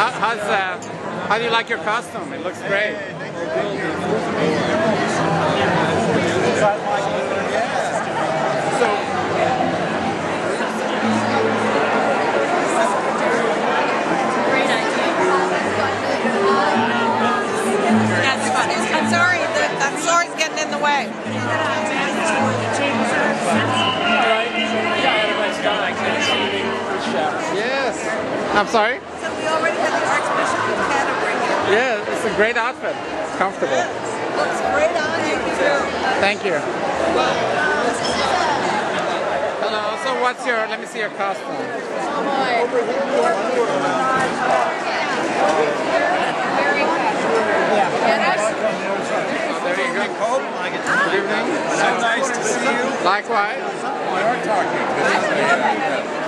Eddie, how, how's uh, how do you like your costume? It looks great. That's funny. I'm sorry, the, that sword's getting in the way. Yes. I'm sorry. So we already have the Archbishop of Canterbury here. Yeah, it's a great outfit. It's comfortable. Looks great on you too. Thank you. Hello. So what's your? Let me see your costume. Oh my. Yes. There you go. Good evening. So nice to see you. Likewise. We are talking.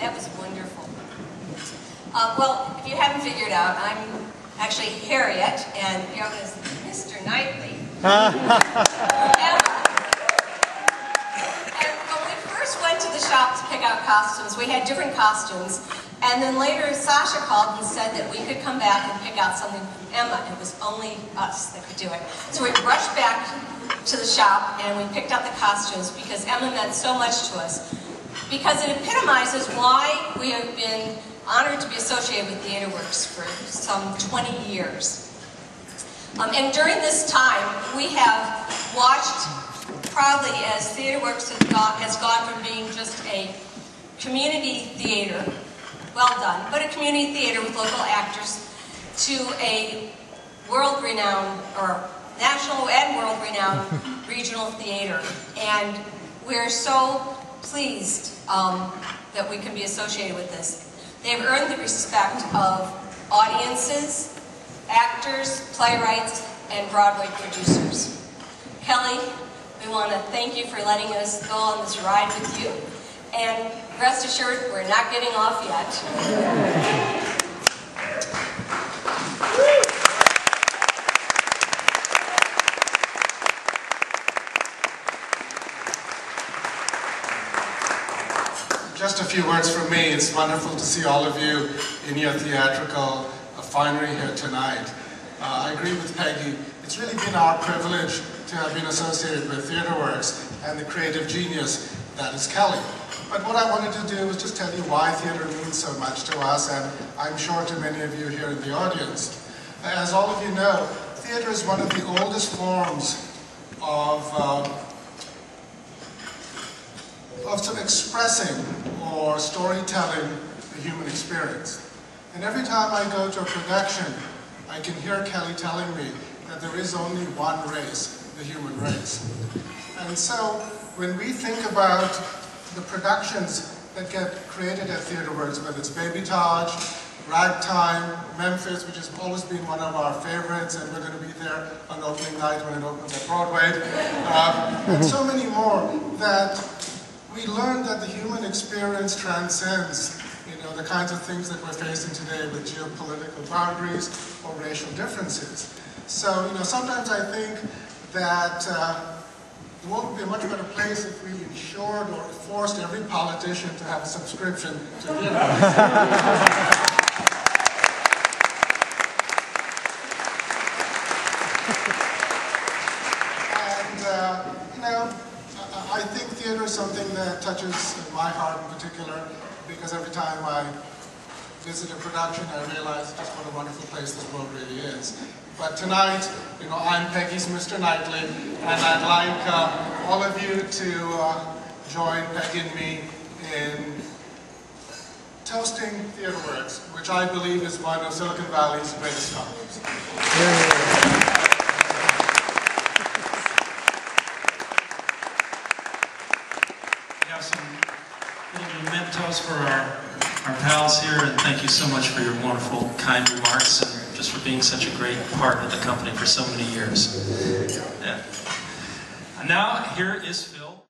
That was wonderful. Uh, well, if you haven't figured out, I'm actually Harriet, and known is Mr. Knightley. and, and when we first went to the shop to pick out costumes, we had different costumes, and then later Sasha called and said that we could come back and pick out something from Emma. It was only us that could do it. So we rushed back to the shop and we picked out the costumes because Emma meant so much to us. Because it epitomizes why we have been honored to be associated with TheatreWorks for some 20 years. Um, and during this time, we have watched proudly as TheatreWorks has gone, has gone from being just a community theater, well done, but a community theater with local actors, to a world-renowned, or national and world-renowned regional theater. And we're so pleased um, that we can be associated with this. They've earned the respect of audiences, actors, playwrights, and Broadway producers. Kelley, we want to thank you for letting us go on this ride with you. And rest assured, we're not getting off yet. few words from me. It's wonderful to see all of you in your theatrical uh, finery here tonight. Uh, I agree with Peggy. It's really been our privilege to have been associated with TheatreWorks and the creative genius that is Kelley. But what I wanted to do was just tell you why theater means so much to us, and I'm sure to many of you here in the audience. As all of you know, theater is one of the oldest forms of uh, of of expressing or storytelling the human experience. And every time I go to a production, I can hear Kelley telling me that there is only one race, the human race. And so when we think about the productions that get created at TheatreWorks, whether it's Baby Taj, Ragtime, Memphis, which has always been one of our favorites, and we're going to be there on opening night when it opens at Broadway, and so many more, that we learned that the human experience transcends you know, the kinds of things that we're facing today with geopolitical boundaries or racial differences. So, you know, sometimes I think that uh, the world would be a much better place if we ensured or forced every politician to have a subscription to theater. and, uh, you know, I I think theater is something touches my heart in particular because every time I visit a production, I realize just what a wonderful place this world really is. But tonight, you know, I'm Peggy's Mr. Knightley, and I'd like uh, all of you to uh, join Peggy and me in toasting TheatreWorks, which I believe is one of Silicon Valley's greatest companies. We have some mementos for our, our pals here, and thank you so much for your wonderful, kind remarks, and just for being such a great part of the company for so many years. Yeah. Now, here is Phil.